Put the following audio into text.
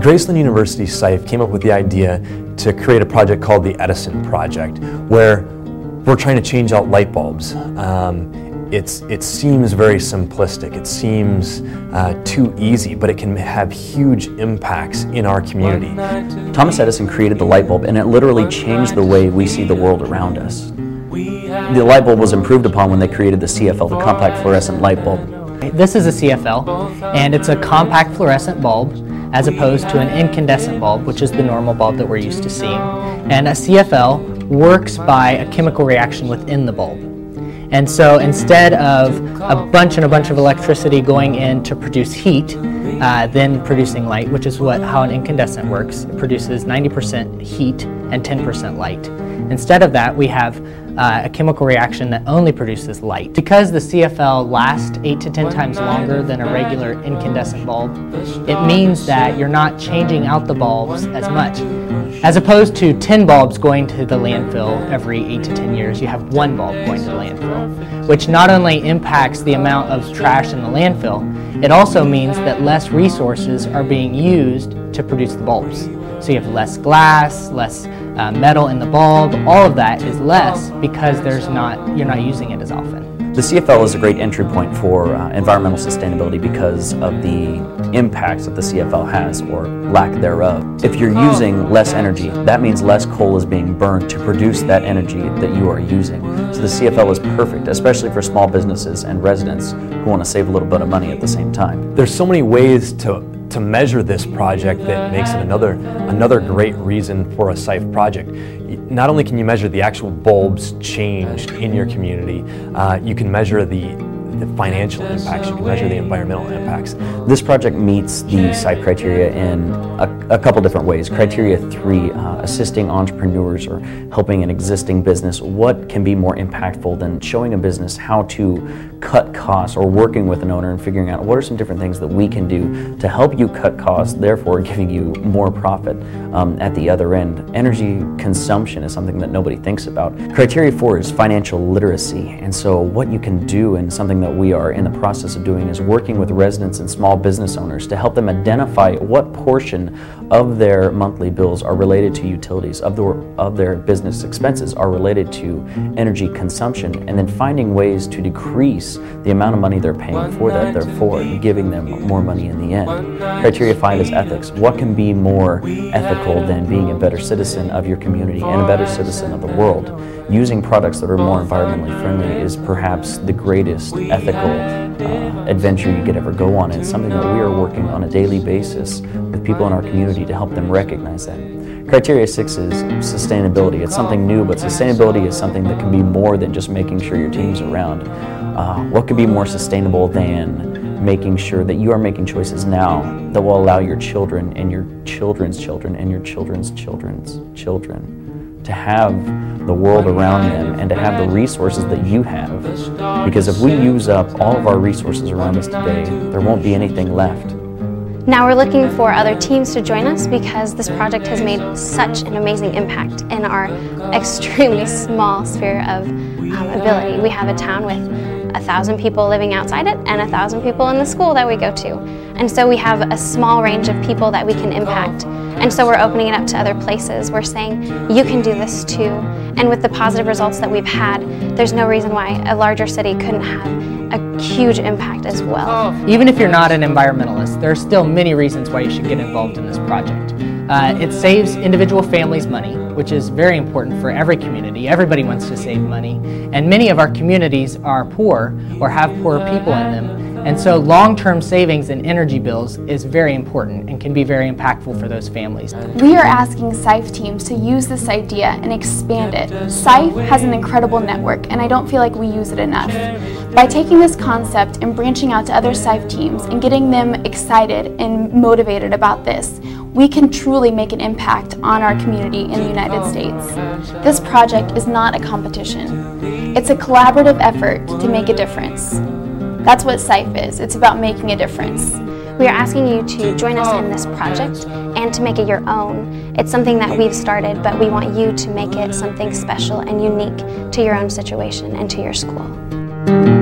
Graceland University SIFE came up with the idea to create a project called the Edison Project, where we're trying to change out light bulbs. Um, it's, it seems very simplistic, it seems uh, too easy, but it can have huge impacts in our community. Thomas Edison created the light bulb and it literally changed the way we see the world around us. The light bulb was improved upon when they created the CFL, the compact fluorescent light bulb. This is a CFL and it's a compact fluorescent bulb as opposed to an incandescent bulb, which is the normal bulb that we're used to seeing. And a CFL works by a chemical reaction within the bulb. And so instead of a bunch and a bunch of electricity going in to produce heat, uh, then producing light, which is what how an incandescent works, it produces 90% heat and 10% light. Instead of that, we have uh, a chemical reaction that only produces light. Because the CFL lasts 8 to 10 times longer than a regular incandescent bulb, it means that you're not changing out the bulbs as much. As opposed to 10 bulbs going to the landfill every 8 to 10 years, you have one bulb going to the landfill, which not only impacts the amount of trash in the landfill, it also means that less resources are being used to produce the bulbs. So you have less glass, less uh, metal in the bulb, all of that is less because there's not, you're not using it as often. The CFL is a great entry point for uh, environmental sustainability because of the impacts that the CFL has or lack thereof. If you're using less energy, that means less coal is being burned to produce that energy that you are using. So the CFL is perfect, especially for small businesses and residents who want to save a little bit of money at the same time. There's so many ways to to measure this project that makes it another, another great reason for a SIFE project. Not only can you measure the actual bulbs changed in your community, uh, you can measure the the financial impacts, you can measure the environmental impacts. This project meets the SIFE criteria in a, a couple different ways. Criteria three, uh, assisting entrepreneurs or helping an existing business. What can be more impactful than showing a business how to cut costs or working with an owner and figuring out what are some different things that we can do to help you cut costs, therefore giving you more profit um, at the other end. Energy consumption is something that nobody thinks about. Criteria four is financial literacy. And so what you can do and something that we are in the process of doing is working with residents and small business owners to help them identify what portion of their monthly bills are related to utilities, of, the, of their business expenses are related to energy consumption, and then finding ways to decrease the amount of money they're paying for that, therefore giving them more money in the end. Criteria five is ethics. What can be more ethical than being a better citizen of your community and a better citizen of the world? Using products that are more environmentally friendly is perhaps the greatest ethical uh, adventure you could ever go on. And it's something that we are working on a daily basis with people in our community to help them recognize that. Criteria six is sustainability. It's something new, but sustainability is something that can be more than just making sure your team's around. Uh, what could be more sustainable than making sure that you are making choices now that will allow your children and your children's children and your children's children's children to have the world around them and to have the resources that you have. Because if we use up all of our resources around us today, there won't be anything left. Now we're looking for other teams to join us because this project has made such an amazing impact in our extremely small sphere of um, ability. We have a town with a thousand people living outside it and a thousand people in the school that we go to. And so we have a small range of people that we can impact. And so we're opening it up to other places. We're saying, you can do this too. And with the positive results that we've had, there's no reason why a larger city couldn't have a huge impact as well. Even if you're not an environmentalist, there are still many reasons why you should get involved in this project. Uh, it saves individual families money, which is very important for every community. Everybody wants to save money. And many of our communities are poor or have poor people in them. And so long-term savings in energy bills is very important and can be very impactful for those families. We are asking SIFE teams to use this idea and expand it. SIFE has an incredible network and I don't feel like we use it enough. By taking this concept and branching out to other SIFE teams and getting them excited and motivated about this, we can truly make an impact on our community in the United States. This project is not a competition. It's a collaborative effort to make a difference. That's what SIFE is. It's about making a difference. We are asking you to join us in this project and to make it your own. It's something that we've started, but we want you to make it something special and unique to your own situation and to your school.